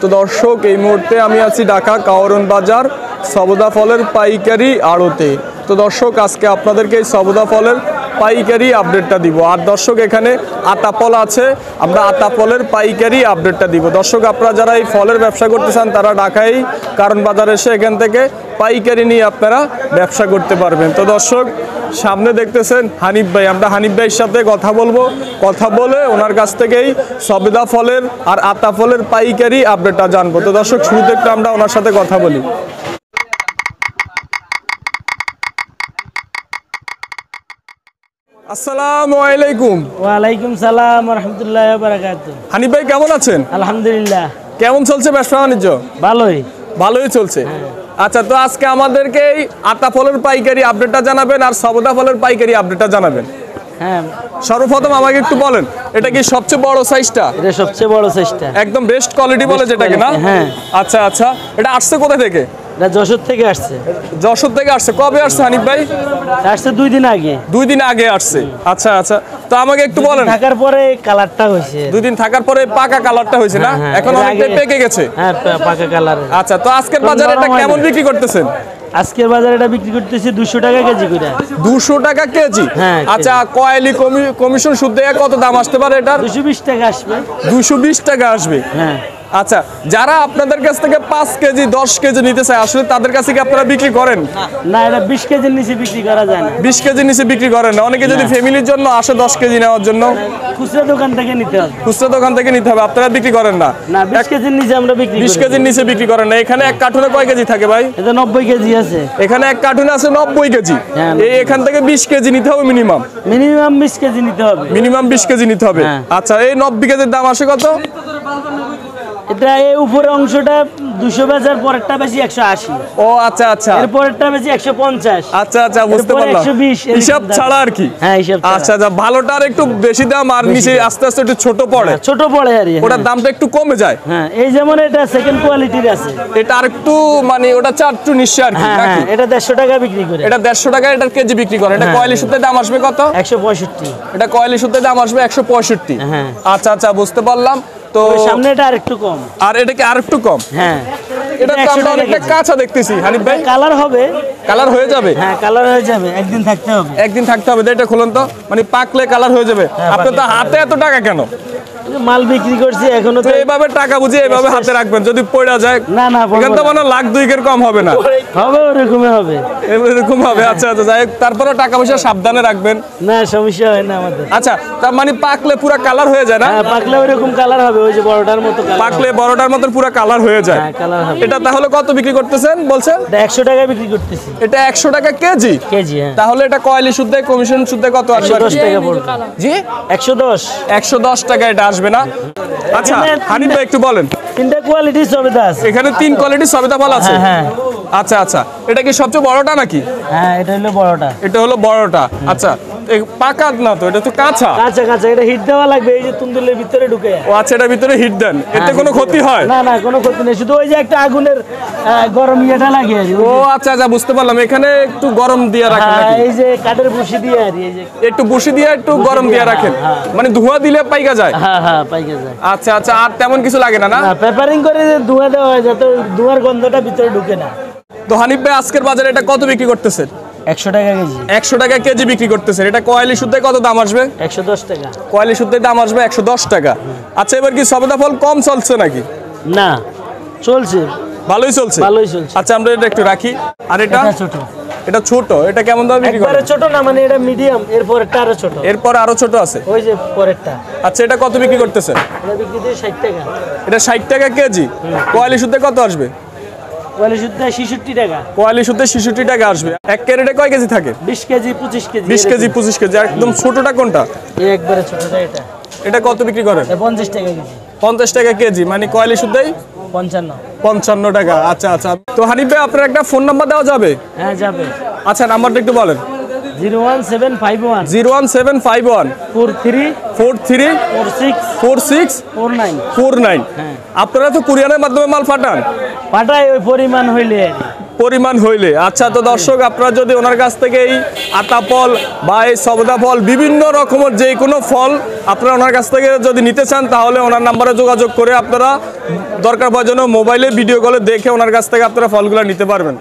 তো দর্শক, এই মুহূর্তে আমি আছি ঢাকা কাওরন বাজার, সবদা ফলের পাইকারি আড়তে। তো দর্শক, আজকে আপনাদেরকে এই সবদা ফলের পাইকারি আপডেটটা দিব। আর দর্শক, এখানে আটা ফল আছে, আমরা আটা ফলের পাইকারি আপডেটটা দিব। দর্শক, আপনারা যারা এই ফলের ব্যবসা করতে চান, তারা ঢাকায় কারণ বাজার এসে এখান থেকে পাইকারি নিয়ে আপনারা ব্যবসা করতে পারবেন। তো দর্শক সামনে দেখতেছেন হানিফ ভাই। আমরা হানিফ ভাইয়ের সাথে কথা বলব। কথা বলে ওনার কাছ থেকেই সবেদা ফলের আর আতা ফলের পাইকারি আপডেটটা জানব। তো দর্শক শুরুতে একটু আমরা ওনার সাথে কথা বলি। আসসালামু আলাইকুম। সালাম রহমতুল্লাহ হানিফ ভাই কেমন আছেন? আলহামদুলিল্লাহ। কেমন চলছে ব্যবসা বাণিজ্য ভালোই। ভালোই চলছে। আচ্ছা তো আজকে আমাদেরকে এই আতা ফলের পাইকারি আপডেটটা জানাবেন আর সবদা ফলের পাইকারি আপডেটটা জানাবেন। হ্যাঁ। সর্বপ্রথম আমাকে একটু বলেন এটা কি সবচেয়ে বড় সাইজটা এটা সবচেয়ে বড় চেষ্টা একদম বেস্ট কোয়ালিটি বলে যেটাকে না? হ্যাঁ। আচ্ছা আচ্ছা এটা আসছে কোথা থেকে? এটা যশোর থেকে আসছে। যশোর থেকে আসছে। কবে আসছে হানিফ ভাই? আসছে দুই দিন আগে। দুই দিন আগে আসছে। আচ্ছা আচ্ছা। তো আমাকে একটু বলেন। থাকার পরে কালারটা হইছে দুই দিন থাকার পরে পাকা কালারটা হইছে না? হ্যাঁ, হ্যাঁ, এখন অনেকটা পেকে গেছে। হ্যাঁ পাকা কালার। আচ্ছা তো আজকের বাজারে এটা কেমন বিক্রি করতেছেন? আজকের বাজারে এটা বিক্রি করতেছি দুশো টাকা কেজি করে। দুশো টাকা কেজি? হ্যাঁ, আচ্ছা কয়েলি কমিশন সুদ কত দাম আসতে পারে এটা দুশো বিশ টাকা আসবে। দুশো বিশ টাকা আসবে। হ্যাঁ। আচ্ছা যারা আপনাদের কাছ থেকে পাঁচ কেজি দশ কেজি নিতে চায় আসলে তাদের কাছে কি আপনারা বিক্রি করেন? না এটা বিশ কেজির নিচে বিক্রি করা যায় না। বিশ কেজির নিচে বিক্রি করেন না। অনেকে যদি ফ্যামিলির জন্য আসে দশ কেজি নেওয়ার জন্য। খুচরা দোকান থেকে নিতে হবে। খুচরা দোকান থেকে নিতে হবে আপনারা বিক্রি করেন না। না বিশ কেজির নিচে আমরা বিক্রি বিশ কেজির নিচে বিক্রি করেন না। এখানে এক কার্টুনে কয় কেজি থাকে ভাই? এটা নব্বই কেজি আছে। এখানে এক কার্টুনে আছে নব্বই কেজি। হ্যাঁ, এই এখান থেকে বিশ কেজি নিতে হবে মিনিমাম। মিনিমাম বিশ কেজি নিতে হবে। মিনিমাম বিশ কেজি নিতে হবে। হ্যাঁ। আচ্ছা এই নব্বই কেজির দাম আসে কত? এটা এই উপরের অংশটা দুশো বেচার পরেরটা বেশি একশো আশি। ও আচ্ছা আচ্ছা। এর পরেরটা বেশি একশো পঞ্চাশ। আচ্ছা আচ্ছা বুঝতে পারলাম। 120 এরকম হিসাব ছাড়া আর কি? হ্যাঁ হিসাব। আচ্ছা আচ্ছা ভালোটার একটু বেশি দাম আর নিচে আস্তে আস্তে একটু ছোট পড়ে। হ্যাঁ, ছোট পড়ে আর ওটার হ্যাঁ। দামটা একটু কমে যায়। হ্যাঁ এই যেমন এটা সেকেন্ড কোয়ালিটির আছে। এটা আর একটু মানে ওটা চার একটু নিশ্চয় আর কি হ্যাঁ নাকি? এটা দেড়শো টাকা বিক্রি করে। এটা দেড়শো টাকা এটার কেজি বিক্রি করে। এটা। কয়লি সুতে দাম আসবে কত? একশো পঁয়ষট্টি। এটা কয়লি সুতে দাম আসবে একশো পঁয়ষট্টি। হ্যাঁ। আচ্ছা আচ্ছা বুঝতে পারলাম। তো সামনেটা আর একটু কম। আর এটা কি আর একটু কম? হ্যাঁ। এটা তো আমরা অনেকটা কাঁচা দেখতেছি। হানিফ ভাই? কালার হবে। কালার হয়ে যাবে? হ্যাঁ কালার হয়ে যাবে। একদিন থাকতে হবে। একদিন থাকতে হবে। এটা খুলুন তো। মানে পাকলে কালার হয়ে যাবে। হ্যাঁ, আপনি তো হাতে এত টাকা কেন? মাল বিক্রি করছি এখনও তো এইভাবে টাকা বুঝে এইভাবে হাতে রাখবেন। যদি পড়া যায় না না এখান তো মানে লাখ দুইকের কম হবে না। হবে ওরকমই হবে। এরকম হবে। আচ্ছা আচ্ছা যাই হোক, তারপরে টাকা পয়সা সাবধানে রাখবেন। না সমস্যা হয় না আমাদের। আচ্ছা তার মানে পাকলে পুরো কালার হয়ে যায় না? হ্যাঁ পাকলে ওইরকম কালার হবে। ওই যে বড়টার মতো পাকলে বড়টার মতন পুরো কালার হয়ে যায়। হ্যাঁ কালার হবে। এটা তাহলে কত বিক্রি করতেছেন বলছেন? একশো টাকা বিক্রি করতেছি। এটা একশো টাকা কেজি? কেজি হ্যাঁ। তাহলে এটা কয়লি শুদ্ধে কমিশন শুদ্ধে কত আসবে? একশো দশ টাকা পড়বে। জি? একশো দশ। একশো দশ টাকা এটা আসবে না? আচ্ছা এখানে- হানিফ ভাই একটু বলেন। তিনটা কোয়ালিটির সুবিধা আছে। এখানে তিন কোয়ালিটির সবেদা ফল আছে? হ্যাঁ হ্যাঁ। আচ্ছা আচ্ছা। এটা কি সবচেয়ে বড়টা নাকি? হ্যাঁ এটা হলো বড়টা। এটা হলো বড়টা। আচ্ছা না তো এটা তো কাঁচা। কাঁচা কাঁচা এটা হিট দেওয়া লাগবে এই যে তুন্দুলের ভিতরে ঢুকে। ও আচ্ছা এটার ভিতরে হিট দেন এতে হ্যাঁ, কোনো ক্ষতি হয়? না না কোনো ক্ষতি নেই শুধু ওই যে একটা আগুনের গরম ইয়েটা লাগে ও আচ্ছা আচ্ছা বুঝতে পারলাম এখানে একটু গরম দিয়ে রাখেন হ্যাঁ, এই যে কাঠের বসি দিয়ে আর এই যে একটু দিয়ে একটু গরম দিয়ে রাখেন। হ্যাঁ, মানে ধোঁয়া দিলে পাইকা যায়? হ্যাঁ হ্যাঁ পাইকে যায়। আচ্ছা আচ্ছা আর তেমন কিছু লাগে না না? পেপারিং করে যে ধোঁয়া দেওয়া হয় যাতে ধোঁয়ার গন্ধটা ভিতরে ঢুকে না। তো হানিফ ভাই আজকের বাজারে এটা কত বিক্রি করতেছেন? একশো টাকা কেজি। একশো টাকা কেজি বিক্রি করতেছেন। এটা কয়লি শুদ্ধে কত দাম আসবে? একশো দশ টাকা। কয়লি শুদ্ধে দাম আসবে একশো দশ টাকা। আচ্ছা এবার কি সবেদা ফল কম চলছে নাকি? না চলছে। ভালোই চলছে? ভালোই চলছে। আচ্ছা আমরা এটা একটু রাখি। আর এটা? এটা ছোট। এটা ছোট। এটা কেমন দাম বিক্রি একবারে ছোট না মানে এটা মিডিয়াম এরপরেরটা আরও ছোট। এরপর আরও ছোট আছে? ওই যে পরেরটা। আচ্ছা এটা কত বিক্রি করতেছেন? এটা বিক্রি দিয়ে ষাট টাকা। এটা ষাট টাকা কেজি? কয়লি শুদ্ধে কত আসবে? শুদ্ধ টাকা। কয়লি শুদ্ধে ছেষট্টি টাকা আসবে। এক ক্যারেটে কয় কেজি থাকে? কেজি পঁচিশ কেজি বিশ কেজি পঁচিশ কেজি। একদম ছোটটা কোনটা? এই একবারে ছোটটা এটা। এটা কত বিক্রি করেন? এটা পঞ্চাশ টাকা কেজি। পঞ্চাশ টাকা কেজি। মানে কয়লি শুদ্ধেই টাকা। আচ্ছা আচ্ছা। তো হানিফ ভাই আপনার একটা ফোন নাম্বার দেওয়া যাবে? হ্যাঁ যাবে। আচ্ছা নাম্বারটা একটু বলেন। Zero one seven five one. Zero one seven five one. Four three. Four three. Four six. Four six. Four nine. Four nine. হ্যাঁ। আপনারা তো কুরিয়ারের মাধ্যমে মাল পাঠান? পাঠায় ওই পরিমাণ হইলে। পরিমাণ হইলে। আচ্ছা তো দর্শক আপনারা যদি ওনার কাছ থেকে এই আতা ফল বা এই সবদা ফল বিভিন্ন রকমের যে কোনো ফল আপনারা ওনার কাছ থেকে যদি নিতে চান তাহলে ওনার নাম্বারে যোগাযোগ করে আপনারা দরকার প্রয়োজনে মোবাইলে ভিডিও কলে দেখে ওনার কাছ থেকে আপনারা ফলগুলো নিতে পারবেন।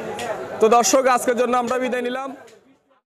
তো দর্শক আজকের জন্য আমরা বিদায় নিলাম।